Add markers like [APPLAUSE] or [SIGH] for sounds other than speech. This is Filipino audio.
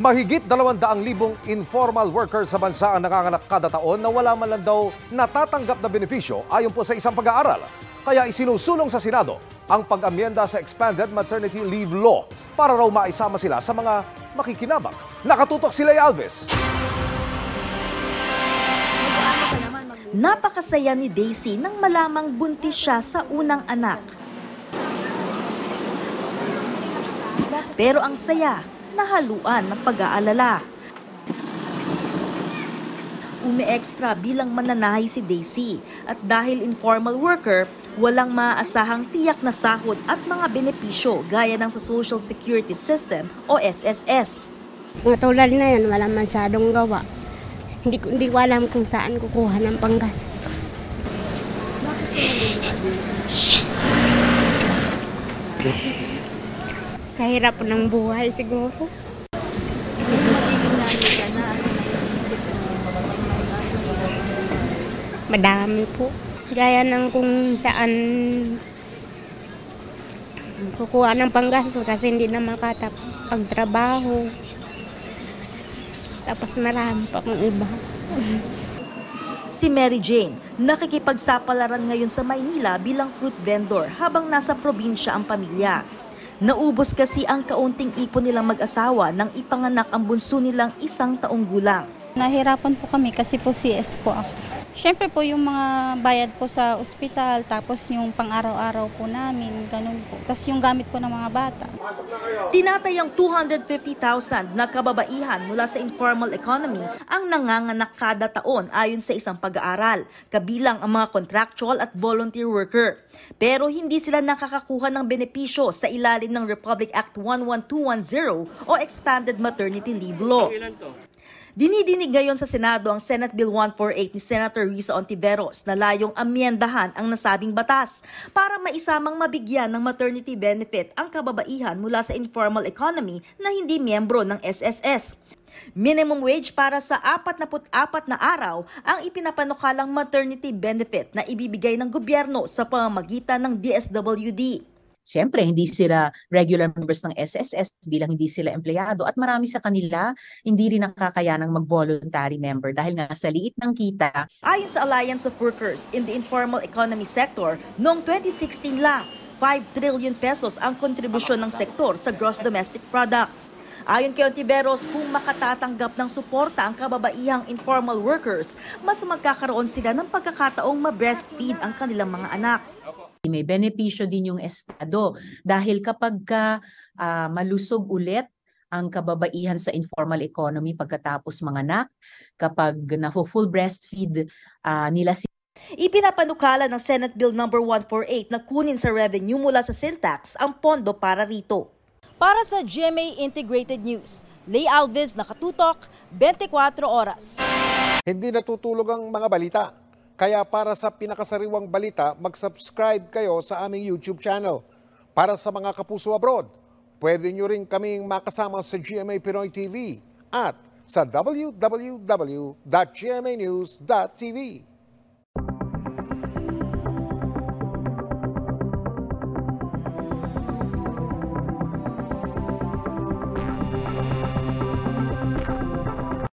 Mahigit 200,000 informal workers sa bansa ang nanganganak kada taon na wala man lang daw natatanggap na benepisyo ayon po sa isang pag-aaral. Kaya isinusulong sa Senado ang pag-amyenda sa Expanded Maternity Leave Law para raw maisama sila sa mga makikinabang. Nakatutok si Leia Alves. Napakasaya ni Daisy nang malamang buntis siya sa unang anak. Pero ang saya, nahaluan ng pag-aalala. Umi-extra bilang mananahay si Daisy at dahil informal worker, walang maaasahang tiyak na sahod at mga benepisyo gaya ng sa Social Security System o SSS. Mga tulad na yan, wala masyadong gawa. Hindi, ko- hindi ko alam kung saan kukuha ng panggastos. [LAUGHS] Sa hirap ng buhay siguro. Madami po. Gaya ng kung saan kukuha ng panggastos kasi hindi na makatap pagtrabaho. Tapos marami pa kung iba. Si Mary Jane, nakikipagsapalaran ngayon sa Maynila bilang fruit vendor habang nasa probinsya ang pamilya. Naubos kasi ang kaunting ipon nilang mag-asawa nang ipanganak ang bunso nilang isang taong gulang. Nahirapan po kami kasi po CS po ako. Siyempre po yung mga bayad po sa ospital, tapos yung pang-araw-araw po namin, ganun po. Tapos yung gamit po ng mga bata. Tinatayang 250,000 na kababaihan mula sa informal economy ang nanganganak kada taon ayon sa isang pag-aaral, kabilang ang mga contractual at volunteer worker. Pero hindi sila nakakakuha ng benepisyo sa ilalim ng Republic Act 11210 o Expanded Maternity Leave Law. Dinidinig ngayon sa Senado ang Senate Bill 148 ni Senator Risa Ontiveros na layong amyendahan ang nasabing batas para maisamang mabigyan ng maternity benefit ang kababaihan mula sa informal economy na hindi miyembro ng SSS. Minimum wage para sa 44 na araw ang ipinapanukalang maternity benefit na ibibigay ng gobyerno sa pamamagitan ng DSWD. Siyempre, hindi sila regular members ng SSS bilang hindi sila empleyado at marami sa kanila hindi rin nakakayanang mag-voluntary member dahil nga sa liit ng kita, Ayon sa Alliance of Workers in the Informal Economy Sector, noong 2016 lang, 5 trillion pesos ang kontribusyon ng sektor sa gross domestic product. Ayon kay Ontiveros, kung makatatanggap ng suporta ang kababaihang informal workers, mas magkakaroon sila ng pagkakataong ma-breastfeed ang kanilang mga anak. May benepisyo din yung Estado dahil kapag ka ah, malusog ulit ang kababaihan sa informal economy pagkatapos manganak, kapag na-full breastfeed ah, nila si Ipinapanukala ng Senate Bill No. 148 na kunin sa revenue mula sa Syntax ang pondo para rito. Para sa GMA Integrated News, Lay Alves nakatutok, 24 oras. Hindi natutulog ang mga balita. Kaya para sa pinakasariwang balita, mag-subscribe kayo sa aming YouTube channel. Para sa mga kapuso abroad, pwede nyo rin kaming makasama sa GMA Pinoy TV at sa www.gmanews.tv.